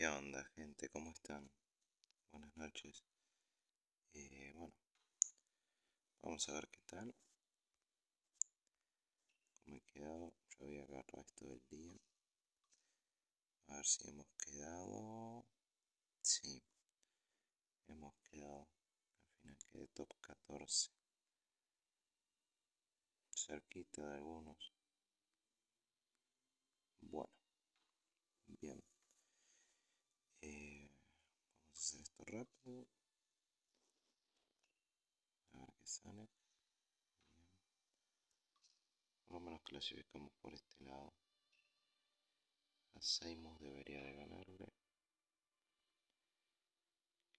¿Qué onda, gente? ¿Cómo están? Buenas noches. Eh, bueno, vamos a ver qué tal. ¿Cómo he quedado? Yo había agarrado esto del día. A ver si hemos quedado. Sí, hemos quedado. Al final quedé top 14. Cerquita de algunos. Bueno, bien. Eh, vamos a hacer esto rápido. A ver qué sale. Bien. Por lo menos clasificamos por este lado. A Seymour debería de ganarle.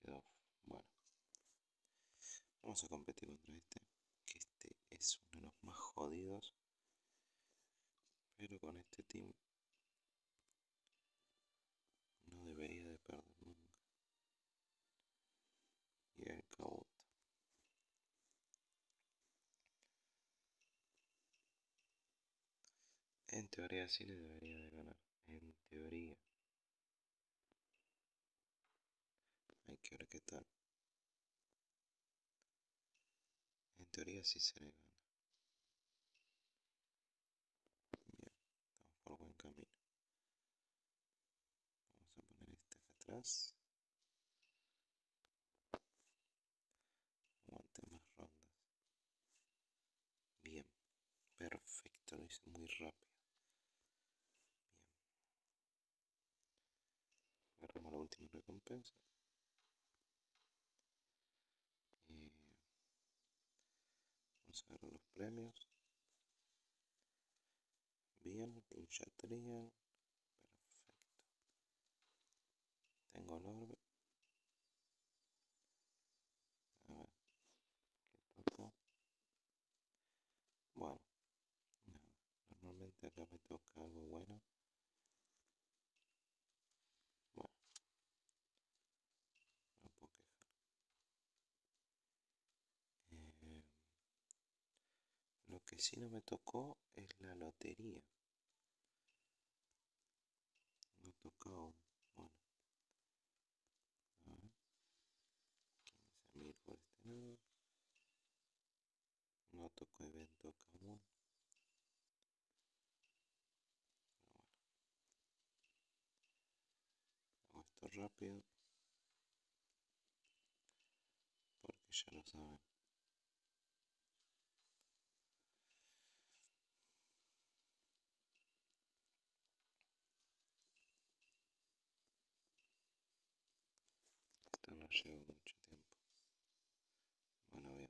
Quedó bueno. Vamos a competir contra este. Que este es uno de los más jodidos. Pero con este team no debería de perder nunca. Y el cabot. En teoría sí le debería de ganar. En teoría. Hay que ver qué tal. En teoría sí se le gana. Bien, estamos por buen camino. Vamos a poner este acá atrás. Aguante más rondas. Bien, perfecto, lo hice muy rápido. Bien. Agarramos la Y vamos a ver los premios. Bien, pinchatría. Perfecto. Tengo el orbe. A ver, ¿qué toca? Bueno, normalmente acá me toca algo bueno. Bueno, no puedo quejar. Eh, lo que sí no me tocó es la lotería. No tocó, bueno. A ver. 15.000 por este lado. No tocó evento común. Pero bueno. Hago esto rápido. Porque ya lo saben. Esto no lleva mucho tiempo. Bueno, bien.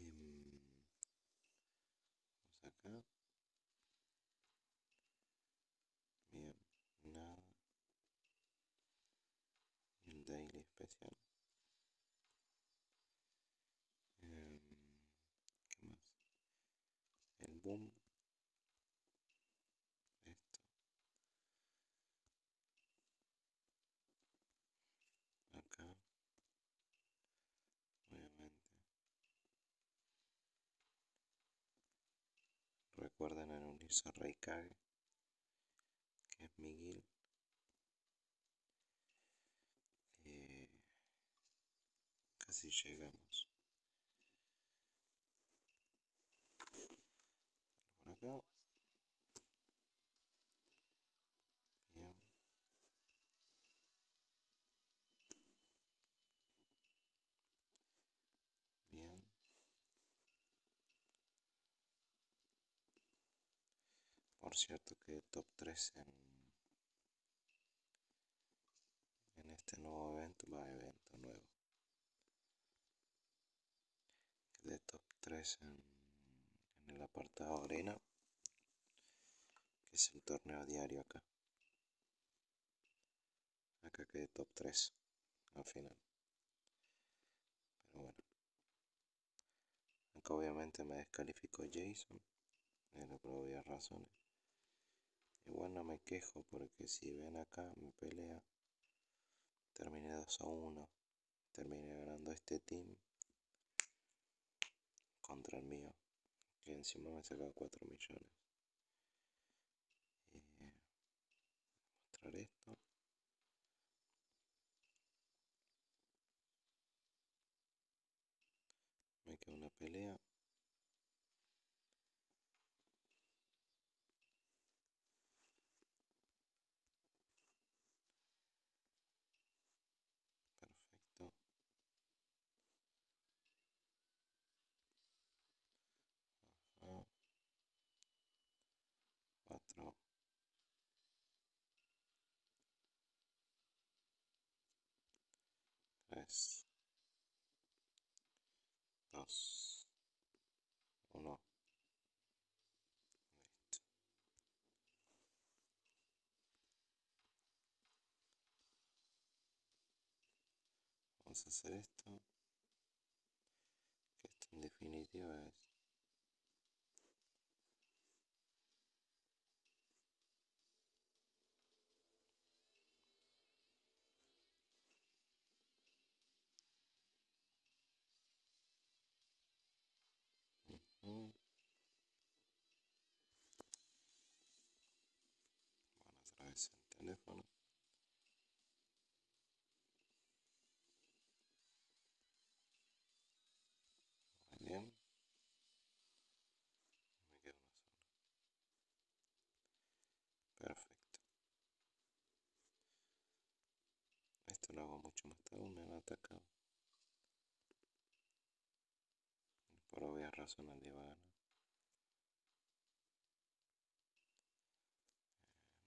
Em, vamos acá. Bien, nada. Y el daily especial. Em, ¿Qué más? El boom. Esto. Acá. Obviamente. Recuerden en unirse a Reikage, que es mi guild. Eh, casi llegamos. Por acá. Bien. Bien. Por cierto que top 3 en, en este nuevo evento, va evento nuevo. Quedé top 3 en, en el apartado arena, que es el torneo diario acá. Acá quedé top 3 al final. Pero bueno. Acá obviamente me descalificó Jason. Era por obvias razones. Igual no me quejo porque si ven acá mi pelea, terminé 2 a 1. Terminé ganando este team contra el mío, que encima me saca 4 millones. Eh, mostrar esto. Me queda una pelea. 3, 2, Vamos a hacer esto, que esto en definitiva es Bueno, otra vez el teléfono. Muy bien. Me queda una sola. Perfecto. Esto lo hago mucho más tarde, me han atacado. Por obvias razones le va a ganar.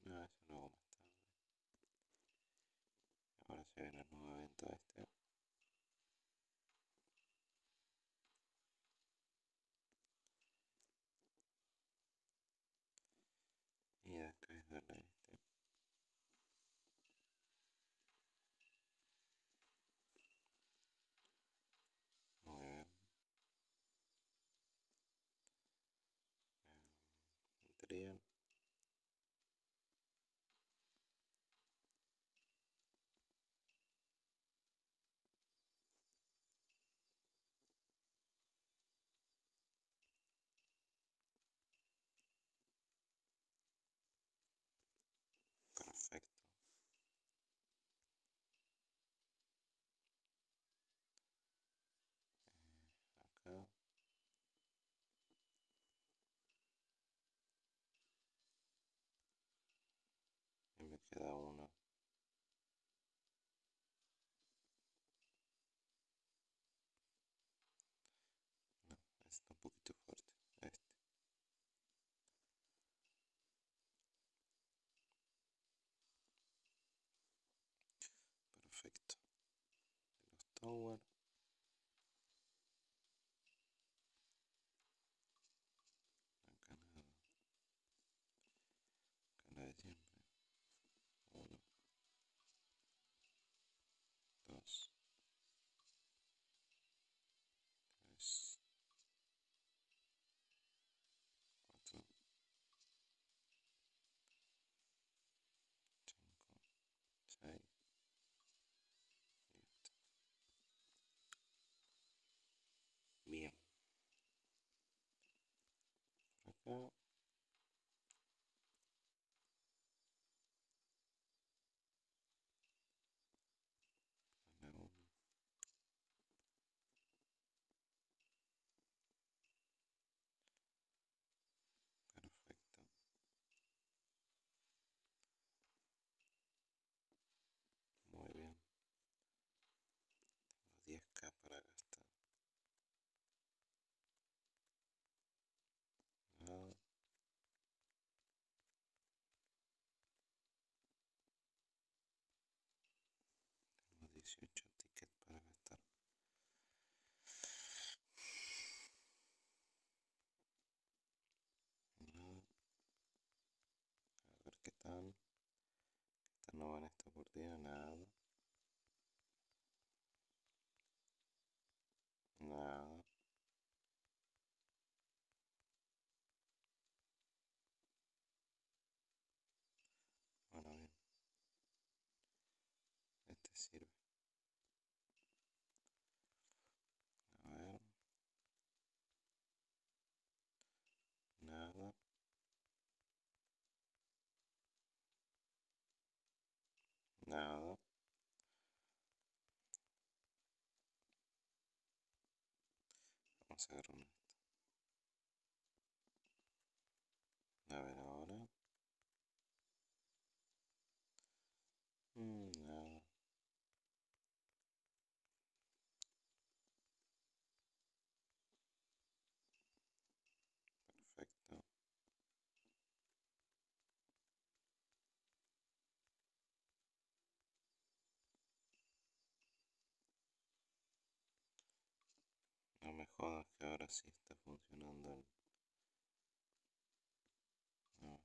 No, eso lo hago más tarde. Ahora se viene el nuevo evento este. Y acá es darle este. Muy bien. Entrarían. Perfecto. acá. Y me queda uno. No, está un poquito fuerte. Este. Perfecto. Los tower. Acá. 18 tickets para gastar. A ver qué tal. Esta no va en esta partida, nada. Nada. Bueno, bien. Este sirve. A ver. Nada. Nada. Vamos a agarrar. A ver ahora. Mm, nada. Perfecto. No me que ahora sí está funcionando el... No.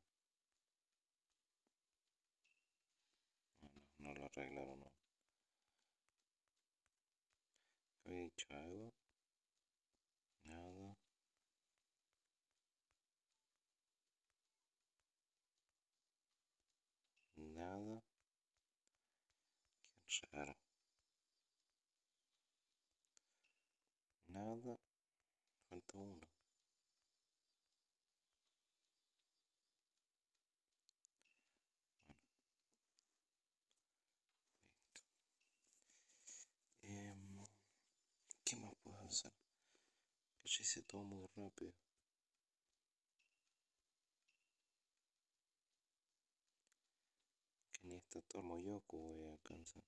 No, lo arreglaron. No. ¿Había dicho algo? Nada. Nada. Qué raro. Nada. Falta uno. Em, ¿Qué más puedo hacer? Ya hice todo muy rápido. Que ni esta Tormoyoku voy a alcanzar.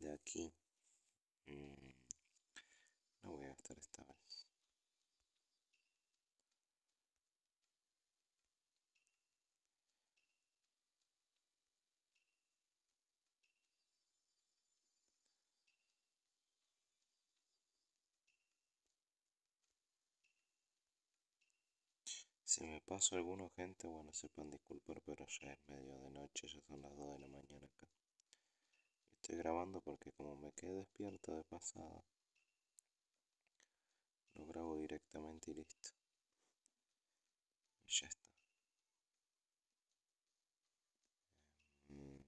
de aquí. Mm, no voy a gastar esta vez. Si me paso alguna gente, bueno, sepan disculpar, pero ya es medio de noche, ya son las 2 de la mañana acá. Estoy grabando porque como me quedé despierto de pasada, lo grabo directamente y listo. Y ya está. Mm.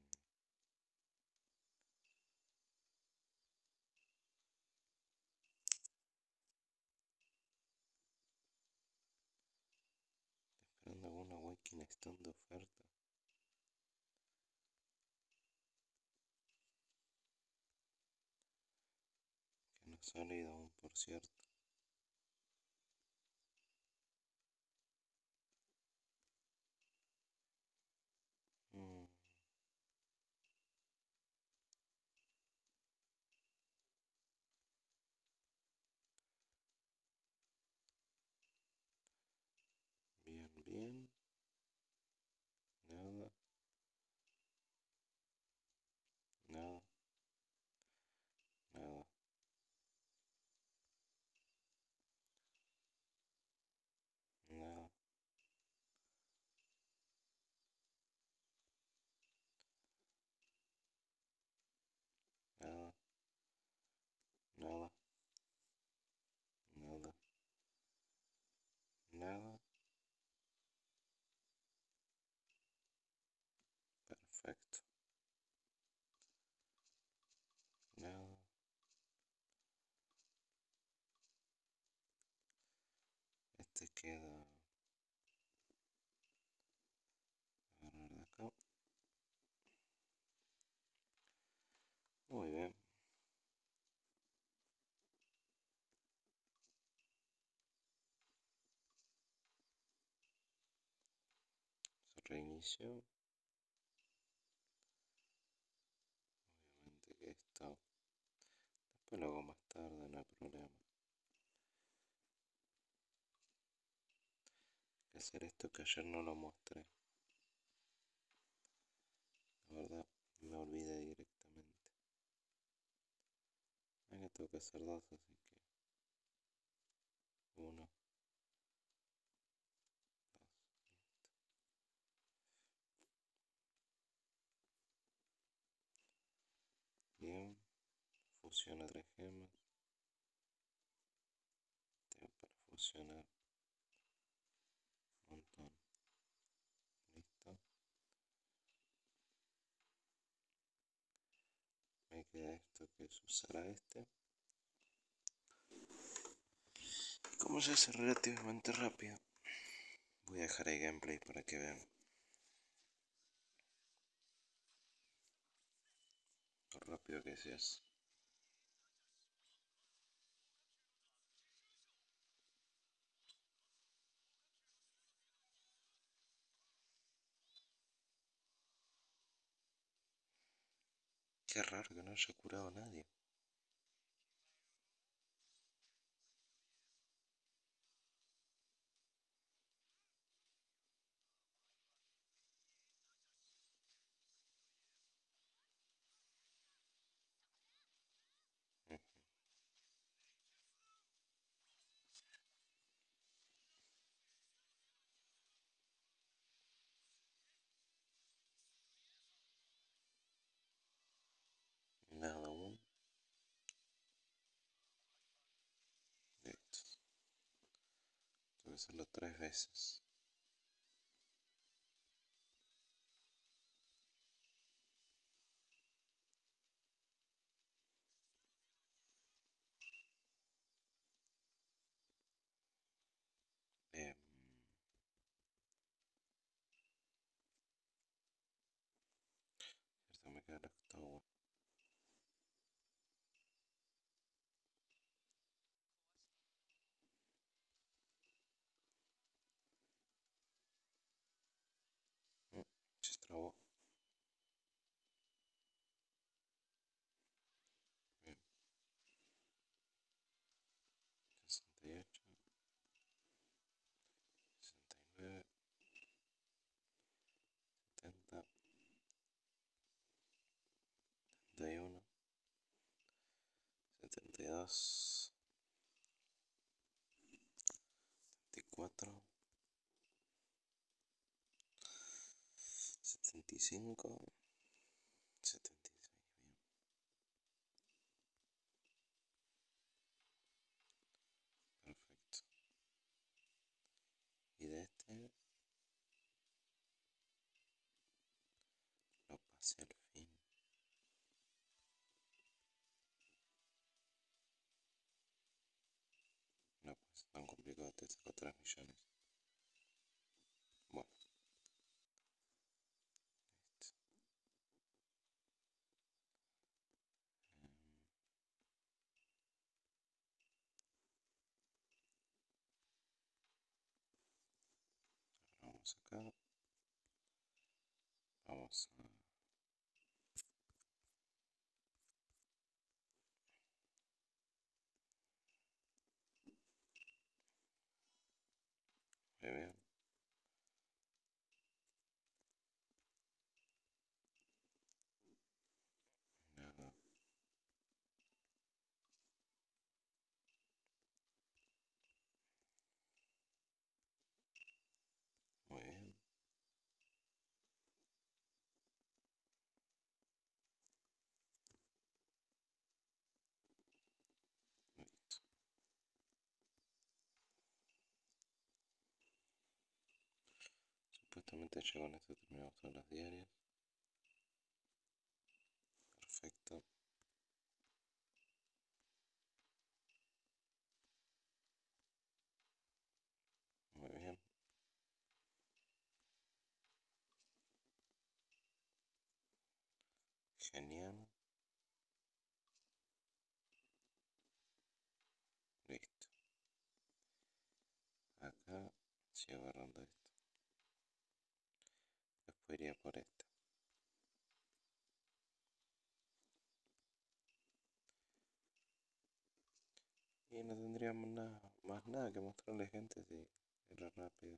esperando alguna Waking Stone de oferta. sólido, por cierto. Mm. Bien, bien. Perfecto. Nada. Este queda... Agarrar de acá. Muy bien. Se Después lo hago más tarde, no hay problema. Hay que hacer esto que ayer no lo mostré. La verdad, me olvidé directamente. Ahora tengo que hacer dos, así que... Uno. Bien, fusiona tres gemas. Tengo para fusionar un montón. Listo. queda esto que es usar a este. Y como se hace relativamente rápido, voy a dejar el gameplay para que vean. Lo rápido que se hace. Qué raro que no haya curado nadie. Hacerlo tres veces. Em, Cierto, me queda el octavo. Mm, Se trabó. Bien. 68. 69. 70. 71. 72. 74. 75. 76. Bien. Perfecto. Y de este lo pasé saco 3 millones. Bueno. Ahora vamos acá. Vamos a Muy bien. Nada. Muy bien. Listo. Supuestamente ya con esto terminamos todas las diarias. Perfecto. Muy bien. Genial. Listo. Acá sigo agarrando esto. Por esta. Y no tendríamos nada, más nada que mostrarle gente si era rápido.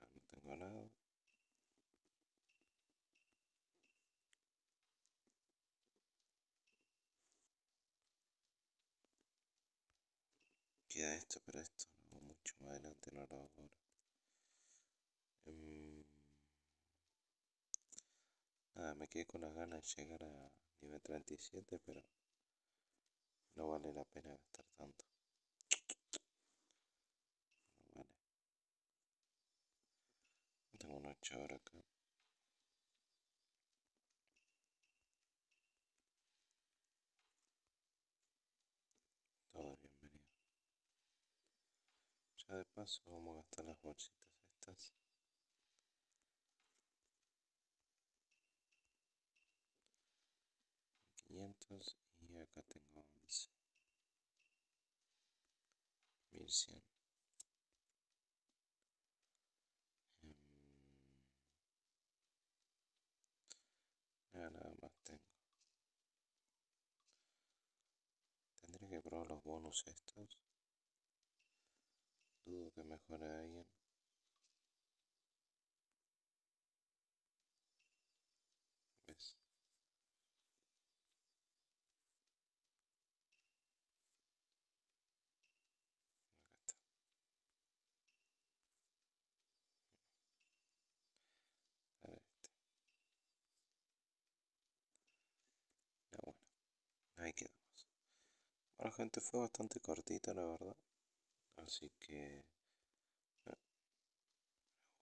Acá no tengo nada. Queda esto, pero esto hago mucho más adelante, no lo hago ahora. Em, nada, me quedé con las ganas de llegar a nivel 37, pero no vale la pena gastar tanto. No vale. tengo un 8 ahora acá. Todo bienvenido. Ya de paso vamos a gastar las bolsitas estas. 500 y acá tengo 11. 1100. Um, nada, nada más tengo. Tendré que probar los bonus estos. Dudo que mejore a. ¿Ves? Este. Ahí quedamos. Gente, fue bastante cortita la verdad. Así que... eh,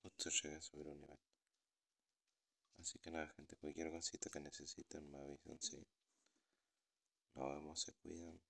justo llegué a subir un nivel. Así que nada gente, cualquier cosita que necesiten me avisan, sí. Nos vemos, se cuidan.